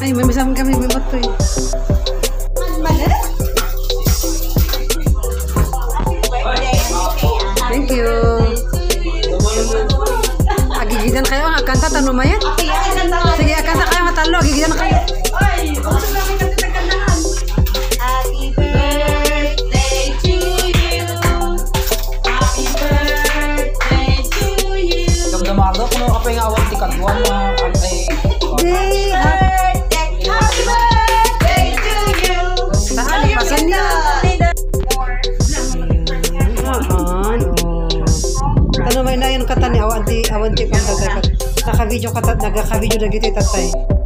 Ay, may masama kami, may moto eh. Thank you. Agigitan kayo ang kanta, tanong mo yan? Sige, kanta kayo ang talo, agigitan kayo. Ay, Damdamado, kung kapay nga awang tikatwa na, ano, eh. ay, Day, happy may na yung kata ni awanti, awanti pang tatay. Naka-video kata, nagaka-video na gito tatay.